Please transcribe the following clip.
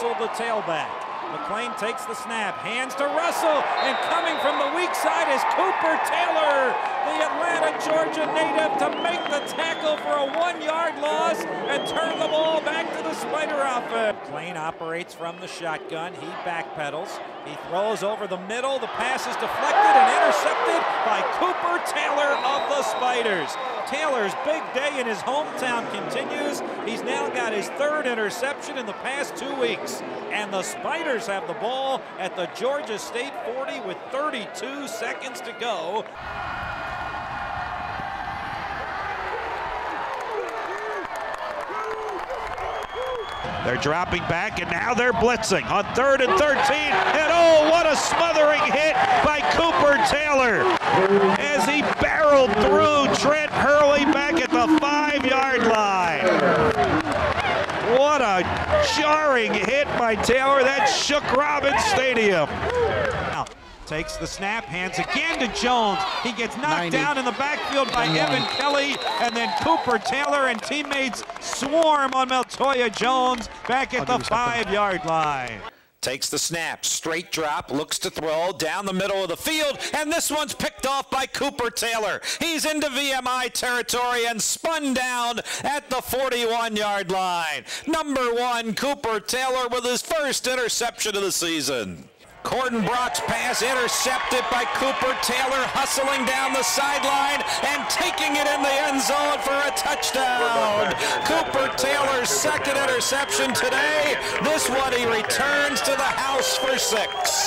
Russell, the tailback. McLean takes the snap, hands to Russell, and coming from the weak side is Cooper Taylor, the Atlanta, Georgia native, to make the tackle for a one-yard loss and turn the ball back to the Spider offense. McLean operates from the shotgun. He backpedals. He throws over the middle. The pass is deflected and intercepted by Cooper Taylor of the Spiders. Taylor's big day in his hometown continues. He's now got his third interception in the past two weeks. And the Spiders have the ball at the Georgia State 40 with 32 seconds to go. They're dropping back, and now they're blitzing on third and 13. And oh, what a hit by Cooper Taylor as he barreled through Trent Hurley back at the five yard line. What a jarring hit by Taylor. That shook Robins Stadium. Now, takes the snap, hands again to Jones. He gets knocked 90. down in the backfield by Evan Kelly, and then Cooper Taylor and teammates swarm on Meltoya Jones back at the five-yard line. Takes the snap, straight drop, looks to throw down the middle of the field, and this one's picked off by Cooper Taylor. He's into VMI territory and spun down at the 41 yard line. Number one, Cooper Taylor with his first interception of the season. Corden Brock's pass intercepted by Cooper Taylor, hustling down the sideline and taking it in the end zone for a touchdown. Cooper second interception today. This one he returns to the house for six.